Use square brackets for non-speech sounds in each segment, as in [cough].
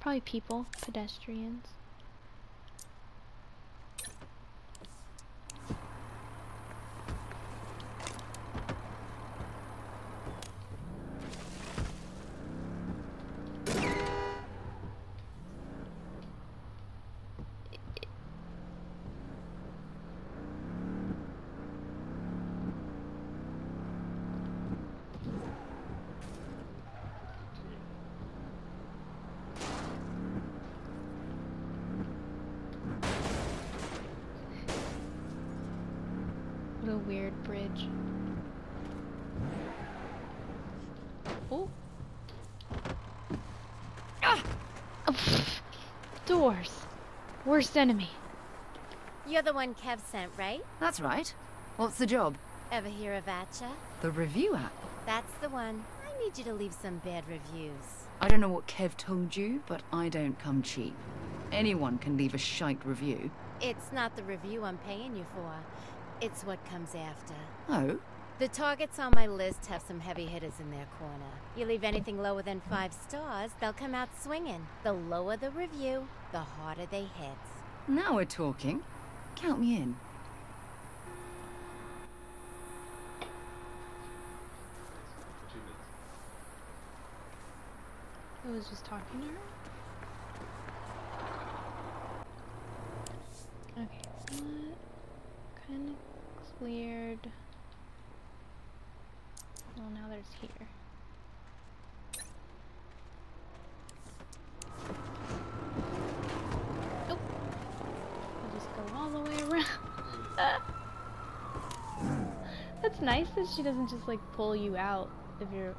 Probably people, pedestrians. Weird bridge. Oh. Ah! Oh, pfft. Doors. Worst enemy. You're the one Kev sent, right? That's right. What's the job? Ever hear of Atcha? The review app. That's the one. I need you to leave some bad reviews. I don't know what Kev told you, but I don't come cheap. Anyone can leave a shite review. It's not the review I'm paying you for. It's what comes after. Oh? The targets on my list have some heavy hitters in their corner. You leave anything lower than five stars, they'll come out swinging. The lower the review, the harder they hit. Now we're talking. Count me in. I was just talking to her. Okay, that kind of cleared. Well, now there's here. Oh, I'll just go all the way around. [laughs] That's nice that she doesn't just like pull you out if you're It's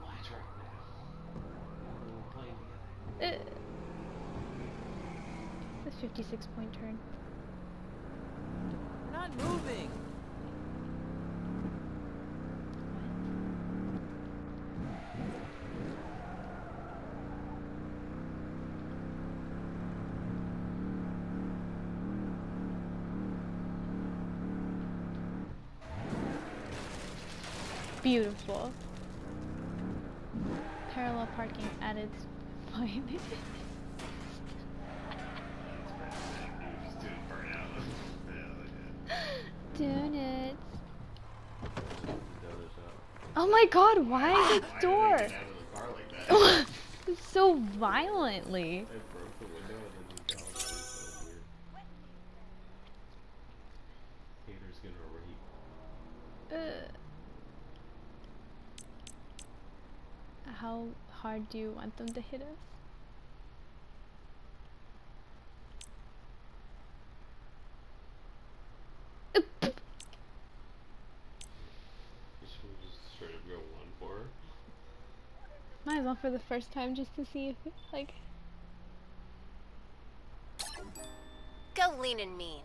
my turn now. We're playing together. The 56 point turn. Beautiful. Parallel parking at its point. [laughs] Side. Oh my god, why is they door? [laughs] so violently. It broke the window and then just got like this, so weird. Hater's gonna overheat. Uh, how hard do you want them to hit us? Should we just straight up go one for her? Might as well for the first time just to see if, it, like, Go lean and mean.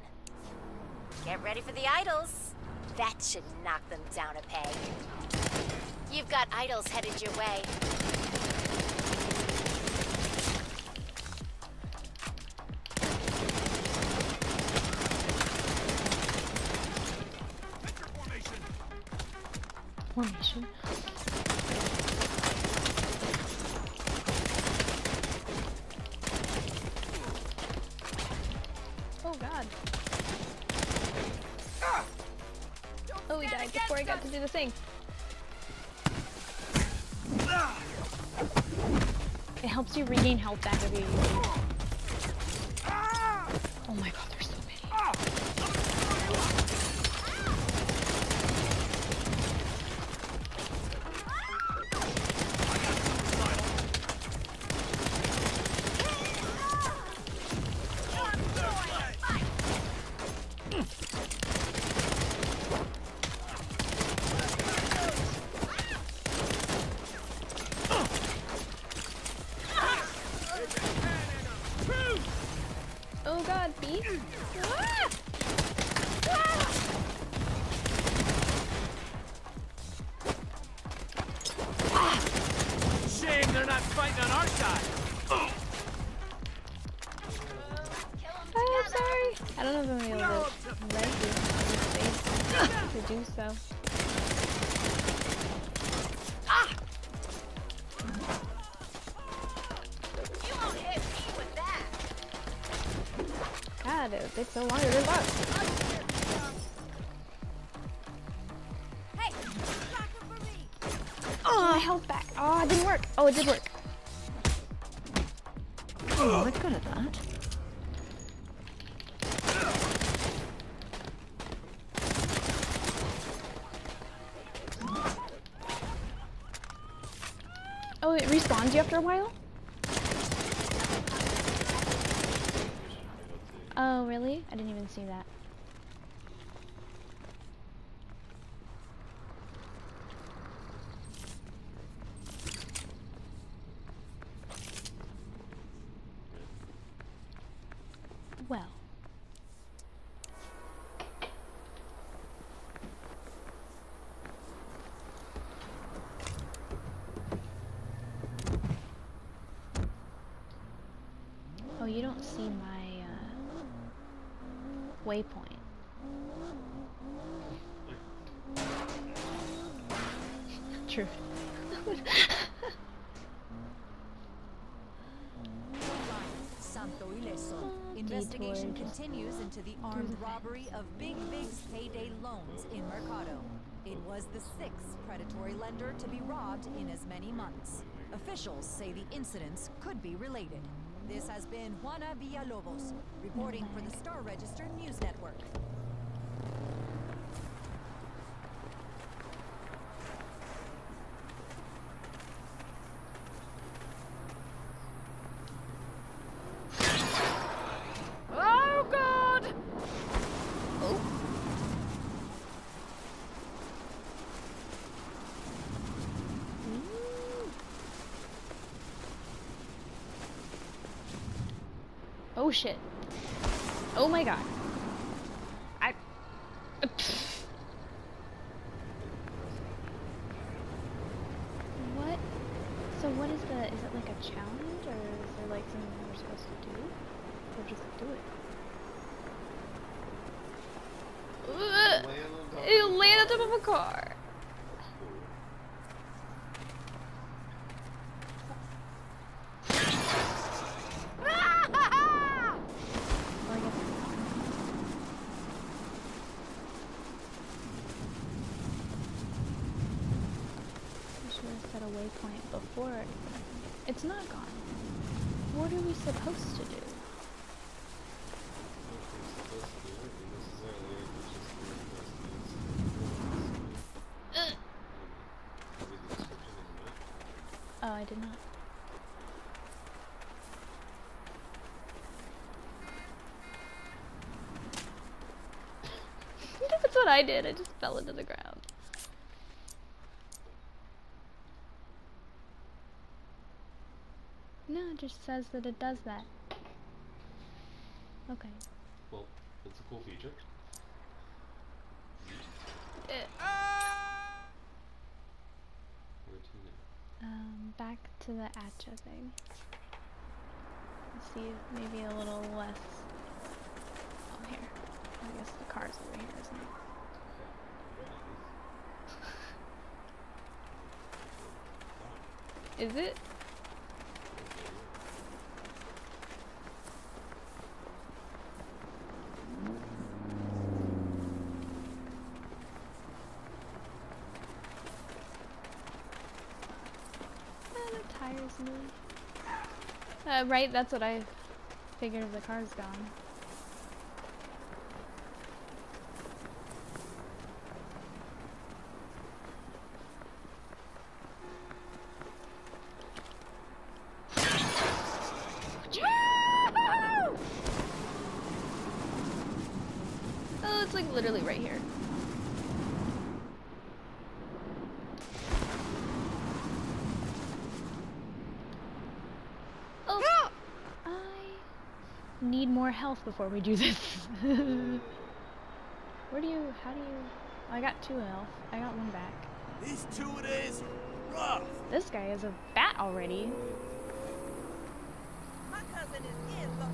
Get ready for the idols. That should knock them down a peg. You've got idols headed your way. formation. Oh god. Oh, he died before I got to do the thing. Helps you regain health back. Every Oh my god, I don't know if I'm gonna be able to leg [laughs] to do so. Ah! You won't hit me with that. God, it takes so long. to luck. Oh, my health back. Oh, it didn't work. Oh, it did work. Oh, at that. It respawns you after a while? Oh, really? I didn't even see that. Well. Oh, you don't see my uh, waypoint. [laughs] True. [laughs] Investigation continues into the armed robbery of Big Big's payday loans in Mercado. It was the sixth predatory lender to be robbed in as many months. Officials say the incidents could be related. This has been Juana Villalobos, reporting for the Star Register News Network. Oh god! Oh. Oh shit. Oh my god. I. What? So what is the, is it like a challenge or is there like something we're supposed to do? Or just do it? Ugh. Land on You land on top of a car. Well, I guess it's not. I should have set a waypoint before it. It's not gone. What are we supposed to do? Ugh. Oh, I did not. [laughs] That's what I did. I just fell into the ground. No, it just says that it does that. Okay. Well, that's a cool feature. Uh, Where to now? um, back to the Atcha thing. Let's see, maybe a little less. Oh, here. I guess the car's over here, isn't it? [laughs] Is it? The tires. Uh, right, that's what I figured the car's gone. Oh, it's like literally right here. Oh, I need more health before we do this. [laughs] Where do you, how do you, oh, I got two health. I got one back. These two days rough. This guy is a bat already. My cousin is in Los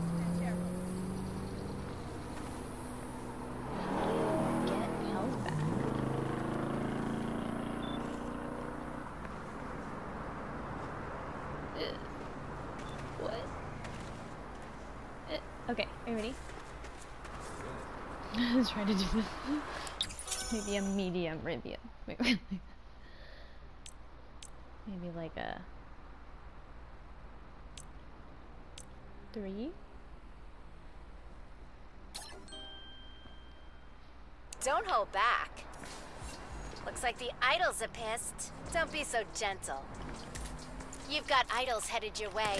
Get health back. Uh, what? Uh, okay, are you ready? I was trying to do this. Maybe a medium review. Maybe like a three. Don't hold back. Looks like the idols are pissed. Don't be so gentle. You've got idols headed your way.